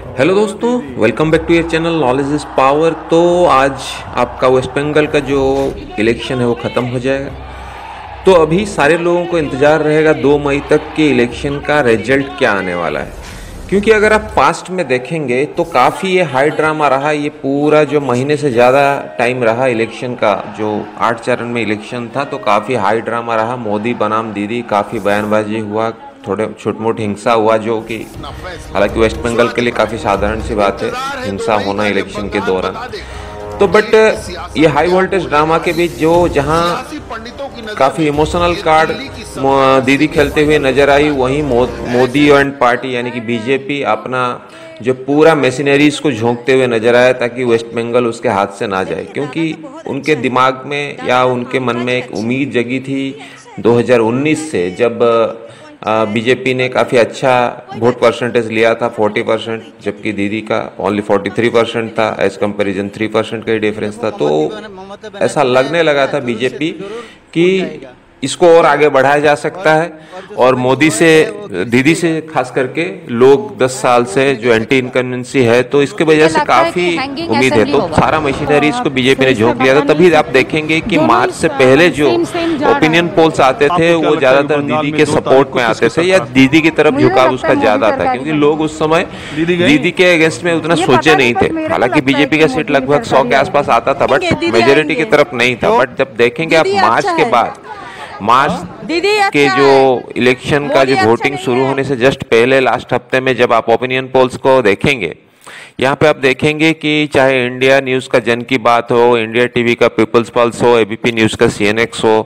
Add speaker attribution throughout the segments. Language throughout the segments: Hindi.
Speaker 1: हेलो दोस्तों welcome back to your channel knowledge is power तो आज आपका वेस्ट बंगाल का जो इलेक्शन है, वो ख़त्म हो जाएगा। तो अभी सारे लोगों को इंतज़ार रहेगा दो मई तक के इलेक्शन का रिज़ल्ट क्या आने वाला है। क्योंकि अगर आप पास्ट में देखेंगे तो काफ़ी ये हाई ड्रामा रहा, ये पूरा जो महीने से ज़्यादा टाइम रहा इलेक्शन का, जो आठ चरण में इलेक्शन था तो काफ़ी हाई ड्रामा रहा। मोदी बनाम दीदी, काफ़ी बयानबाजी हुआ थोड़े छोट मोट हिंसा हुआ जो कि हालाँकि वेस्ट बंगाल के लिए काफ़ी साधारण सी बात है, हिंसा होना इलेक्शन के दौरान। तो बट ये हाई वोल्टेज ड्रामा के बीच जो जहाँ काफ़ी इमोशनल कार्ड दीदी खेलते हुए नज़र आई, वहीं मोदी एंड पार्टी यानी कि बीजेपी अपना जो पूरा मशीनरीज को झोंकते हुए नज़र आया ताकि वेस्ट बंगाल उसके हाथ से ना जाए। क्योंकि उनके दिमाग में या उनके मन में एक उम्मीद जगी थी 2019 से, जब बीजेपी ने काफ़ी अच्छा वोट परसेंटेज लिया था 40 परसेंट जबकि दीदी का ओनली 43 परसेंट था एज कंपेरिजन 3 परसेंट का ही डिफरेंस था। तो ऐसा लगने लगा था बीजेपी कि इसको और आगे बढ़ाया जा सकता है। और मोदी से दीदी से खास करके लोग 10 साल से जो एंटी इनकन्वेंसी है तो इसके वजह से काफ़ी उम्मीद है। तो सारा मशीनरी इसको बीजेपी ने झोंक लिया था। तभी आप देखेंगे कि मार्च से पहले जो ओपिनियन पोल्स आते थे वो ज़्यादातर दीदी के सपोर्ट में आते थे या दीदी की तरफ़ झुकाव उसका ज़्यादा था क्योंकि लोग उस समय दीदी के अगेंस्ट में उतना सोचे नहीं थे। हालाँकि बीजेपी का सीट लगभग सौ के आसपास आता था बट मेजोरिटी की तरफ़ नहीं था बट जब देखेंगे आप मार्च के अच्छा बाद मार्च के जो इलेक्शन का जो वोटिंग अच्छा शुरू होने से जस्ट पहले लास्ट हफ़्ते में जब आप ओपिनियन पोल्स को देखेंगे यहाँ पे आप देखेंगे कि चाहे इंडिया न्यूज़ का जन की बात हो इंडिया टीवी का पीपल्स पल्स हो एबीपी न्यूज़ का सीएनएक्स हो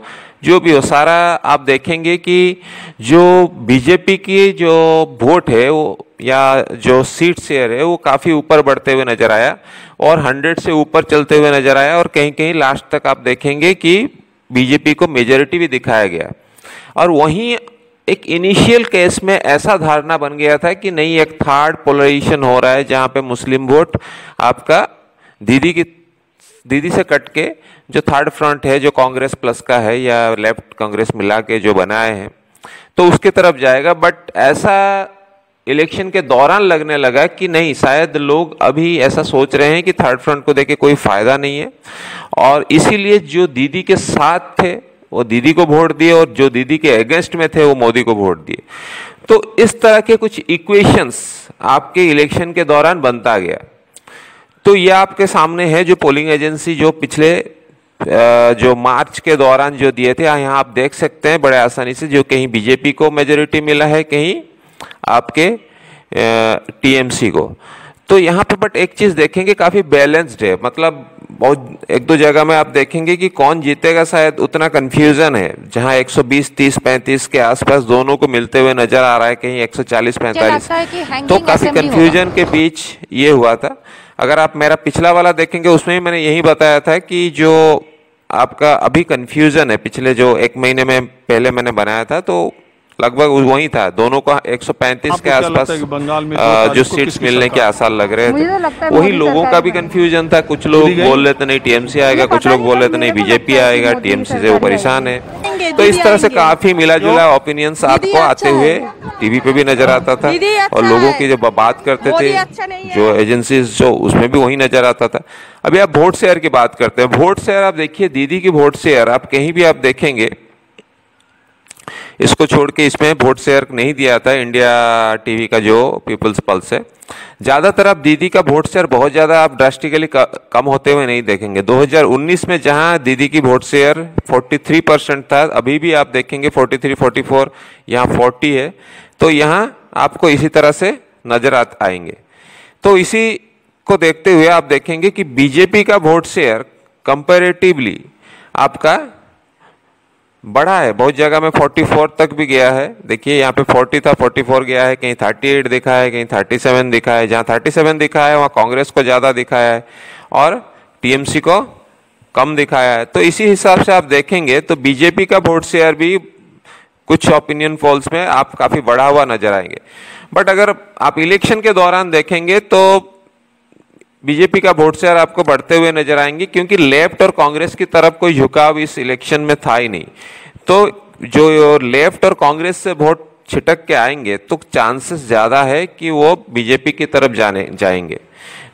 Speaker 1: जो भी हो सारा आप देखेंगे कि जो बीजेपी की जो वोट है वो या जो सीट शेयर है वो काफ़ी ऊपर बढ़ते हुए नज़र आया और हंड्रेड से ऊपर चलते हुए नज़र आया और कहीं कहीं लास्ट तक आप देखेंगे कि बीजेपी को मेजोरिटी भी दिखाया गया। और वहीं एक इनिशियल केस में ऐसा धारणा बन गया था कि नहीं, एक थर्ड पोलराइजेशन हो रहा है जहाँ पे मुस्लिम वोट आपका दीदी की, दीदी से कट के जो थर्ड फ्रंट है, जो कांग्रेस प्लस का है या लेफ़्ट कांग्रेस मिला के जो बनाए हैं तो उसके तरफ़ जाएगा। बट ऐसा इलेक्शन के दौरान लगने लगा कि नहीं, शायद लोग अभी ऐसा सोच रहे हैं कि थर्ड फ्रंट को देखे कोई फ़ायदा नहीं है। और इसीलिए जो दीदी के साथ थे, वो दीदी को वोट दिए और जो दीदी के अगेंस्ट में थे, वो मोदी को वोट दिए। तो इस तरह के कुछ इक्वेशंस आपके इलेक्शन के दौरान बनता गया। तो ये आपके सामने है जो पोलिंग एजेंसी जो पिछले जो मार्च के दौरान जो दिए थे, यहाँ आप देख सकते हैं बड़े आसानी से, जो कहीं बीजेपी को मेजोरिटी मिला है, कहीं आपके टीएमसी को। तो यहाँ पे बट एक चीज़ देखेंगे काफ़ी बैलेंस्ड है। मतलब बहुत एक दो जगह में आप देखेंगे कि कौन जीतेगा शायद उतना कंफ्यूजन है। जहाँ 120 30 35 के आसपास दोनों को मिलते हुए नज़र आ रहा है कहीं 140 45 तो काफ़ी कंफ्यूजन के बीच ये हुआ था। अगर आप मेरा पिछला वाला देखेंगे उसमें मैंने यही बताया था कि जो आपका अभी कंफ्यूजन है पिछले जो एक महीने में पहले मैंने बनाया था तो लगभग वही था दोनों का 135 के आसपास बंगाल में जो सीट्स मिलने के आसार लग रहे थे वही लोगों का भी कंफ्यूजन था कुछ लोग बोल रहे थे नहीं टीएमसी आएगा कुछ लोग बोल रहे थे नहीं बीजेपी आएगा टीएमसी से वो परेशान है। तो इस तरह से काफ़ी मिला जुला ओपिनियंस आपको आते अच्छा हुए टीवी पे भी नज़र आता था। और अच्छा लोगों की जब बात करते थे अच्छा जो एजेंसी जो उसमें भी वही नज़र आता था। अभी आप वोट शेयर की बात करते हैं। वोट शेयर आप देखिए दीदी की वोट शेयर आप कहीं भी आप देखेंगे इसको छोड़ के इसमें वोट शेयर नहीं दिया था इंडिया टीवी का जो पीपल्स पल्स है। ज़्यादातर आप दीदी का वोट शेयर बहुत ज़्यादा आप ड्रास्टिकली कम होते हुए नहीं देखेंगे। 2019 में जहाँ दीदी की वोट शेयर 43 परसेंट था, अभी भी आप देखेंगे 43 44 यहाँ 40 है। तो यहाँ आपको इसी तरह से नज़र आ, आएँगे। तो इसी को देखते हुए आप देखेंगे कि बीजेपी का वोट शेयर कंपेरेटिवली आपका बढ़ा है, बहुत जगह में 44 तक भी गया है। देखिए, यहाँ पे 40 था 44 गया है, कहीं 38 दिखा है, कहीं 37 दिखा है। जहाँ 37 दिखा है, वहाँ कांग्रेस को ज़्यादा दिखाया है और टीएमसी को कम दिखाया है। तो इसी हिसाब से आप देखेंगे तो बीजेपी का वोट शेयर भी कुछ ओपिनियन पोल्स में आप काफ़ी बढ़ा हुआ नज़र आएँगे। बट अगर आप इलेक्शन के दौरान देखेंगे तो बीजेपी का वोट शेयर आपको बढ़ते हुए नज़र आएँगे, क्योंकि लेफ़्ट और कांग्रेस की तरफ़ कोई झुकाव इस इलेक्शन में था ही नहीं। तो जो लेफ़्ट और कांग्रेस से वोट छिटक के आएँगे तो चांसेस ज़्यादा है कि वो बीजेपी की तरफ़ जाने, जाएँगे।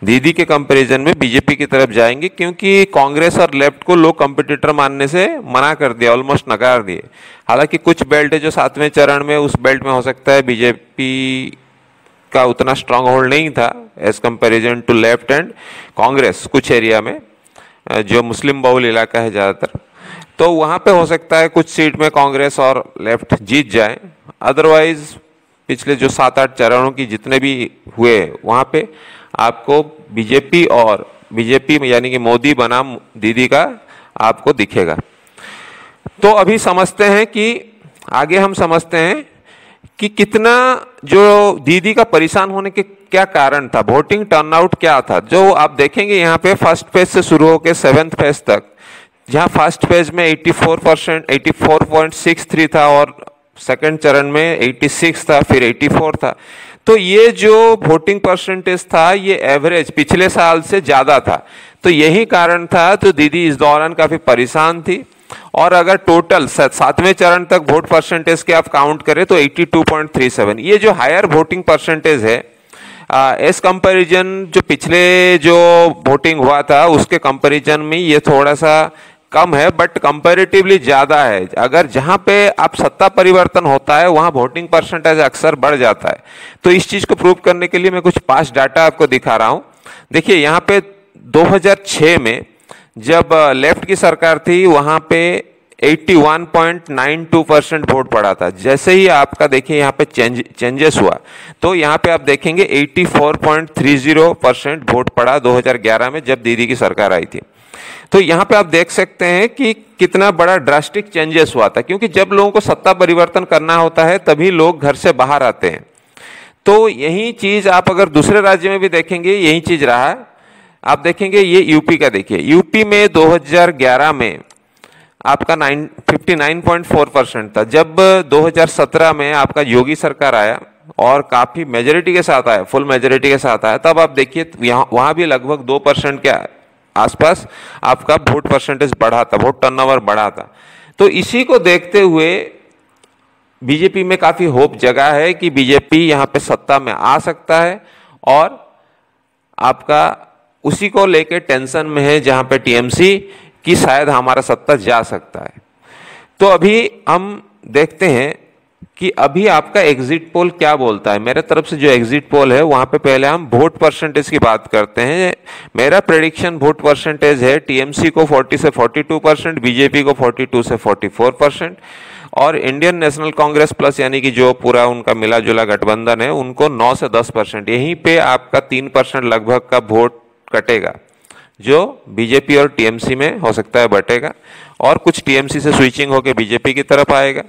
Speaker 1: दीदी के कंपैरिजन में बीजेपी की तरफ़ जाएँगे, क्योंकि कांग्रेस और लेफ़्ट को लोग कंपटीटर मानने से मना कर दिया ऑलमोस्ट नकार दिए। हालाँकि कुछ बेल्ट है जो सातवें चरण में, उस बेल्ट में हो सकता है बीजेपी का उतना स्ट्रांग होल्ड नहीं था as comparison to left and Congress कुछ एरिया में जो मुस्लिम बहुल इलाका है ज़्यादातर। तो वहाँ पे हो सकता है कुछ सीट में कांग्रेस और लेफ़्ट जीत जाए। अदरवाइज़ पिछले जो सात आठ चरणों की जितने भी हुए, वहाँ पे आपको बीजेपी और बीजेपी यानी कि मोदी बनाम दीदी का आपको दिखेगा। तो अभी समझते हैं कि आगे हम समझते हैं कि कितना जो दीदी का परेशान होने के क्या कारण था? वोटिंग टर्नआउट क्या था? जो आप देखेंगे यहाँ पे फ़र्स्ट फ़ेज़ से शुरू होकर सेवेंथ फ़ेज़ तक। जहाँ फ़र्स्ट फ़ेज़ में 84 परसेंट एटी था और सेकंड चरण में 86 था, फिर 84 था। तो ये जो वोटिंग परसेंटेज था, ये एवरेज पिछले साल से ज़्यादा था। तो यही कारण था तो दीदी इस दौरान काफ़ी परेशान थी। और अगर टोटल सातवें चरण तक वोट परसेंटेज के आप काउंट करें तो 82.37 ये जो हायर वोटिंग परसेंटेज है एस कंपैरिजन जो पिछले जो वोटिंग हुआ था, उसके कंपैरिजन में ये थोड़ा सा कम है बट कंपैरेटिवली ज़्यादा है। अगर जहाँ पे आप सत्ता परिवर्तन होता है, वहाँ वोटिंग परसेंटेज अक्सर बढ़ जाता है। तो इस चीज़ को प्रूव करने के लिए मैं कुछ पास डाटा आपको दिखा रहा हूँ। देखिए, यहाँ पे 2006 में जब लेफ़्ट की सरकार थी, वहाँ पे 81.92 परसेंट वोट पड़ा था। जैसे ही आपका देखिए यहाँ पे चेंज, चेंजेस हुआ तो यहाँ पे आप देखेंगे 84.30 परसेंट वोट पड़ा 2011 में जब दीदी की सरकार आई थी। तो यहाँ पे आप देख सकते हैं कि कितना बड़ा ड्रास्टिक चेंजेस हुआ था, क्योंकि जब लोगों को सत्ता परिवर्तन करना होता है, तभी लोग घर से बाहर आते हैं। तो यही चीज़ आप अगर दूसरे राज्य में भी देखेंगे, यही चीज़ रहा। है आप देखेंगे, ये यूपी का देखिए। यूपी में 2011 में आपका 59.4 परसेंट था। जब 2017 में आपका योगी सरकार आया और काफ़ी मेजोरिटी के साथ आया फुल मेजोरिटी के साथ आया, तब आप देखिए वहाँ भी लगभग दो परसेंट के आसपास आपका वोट परसेंटेज बढ़ा था वोट टर्नओवर बढ़ा था। तो इसी को देखते हुए बीजेपी में काफ़ी होप जगा है कि बीजेपी यहाँ पे सत्ता में आ सकता है और आपका उसी को लेकर टेंशन में है जहाँ पे टीएमसी की शायद हमारा सत्ता जा सकता है। तो अभी हम देखते हैं कि अभी आपका एग्जिट पोल क्या बोलता है। मेरे तरफ़ से जो एग्जिट पोल है, वहाँ पे पहले हम वोट परसेंटेज की बात करते हैं। मेरा प्रेडिक्शन वोट परसेंटेज है टीएमसी को 40 से 42 परसेंट बीजेपी को 42 से 44 परसेंट और इंडियन नेशनल कांग्रेस प्लस यानी कि जो पूरा उनका मिला जुला गठबंधन है, उनको 9 से 10 परसेंट यहीं पे आपका तीन परसेंट लगभग का वोट कटेगा, जो बीजेपी और टीएमसी में हो सकता है बटेगा, और कुछ टीएमसी से स्विचिंग होकर बीजेपी की तरफ़ आएगा,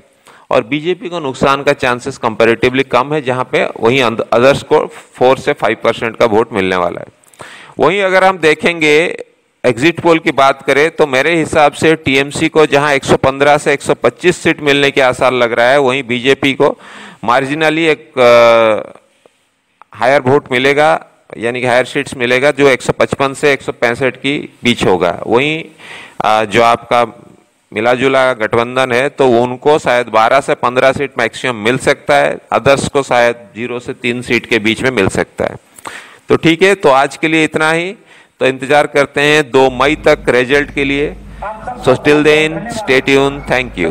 Speaker 1: और बीजेपी को नुकसान का चांसेस कंपैरेटिवली कम है, जहाँ पे वहीं अदर्स को फोर से फाइव परसेंट का वोट मिलने वाला है। वहीं अगर हम देखेंगे एग्जिट पोल की बात करें तो मेरे हिसाब से टीएमसी को जहाँ 115 से 125 सीट मिलने के आसार लग रहा है, वहीं बीजेपी को मार्जिनली एक हायर वोट मिलेगा यानी कि हायर सीट्स मिलेगा जो 155 से एक की बीच होगा। वहीं जो आपका मिला जुला गठबंधन है तो उनको शायद 12 से 15 सीट मैक्सिमम मिल सकता है। अदर्स को शायद ज़ीरो से तीन सीट के बीच में मिल सकता है। तो ठीक है तो आज के लिए इतना ही। तो इंतज़ार करते हैं दो मई तक रिज़ल्ट के लिए। So still then stay tune thank you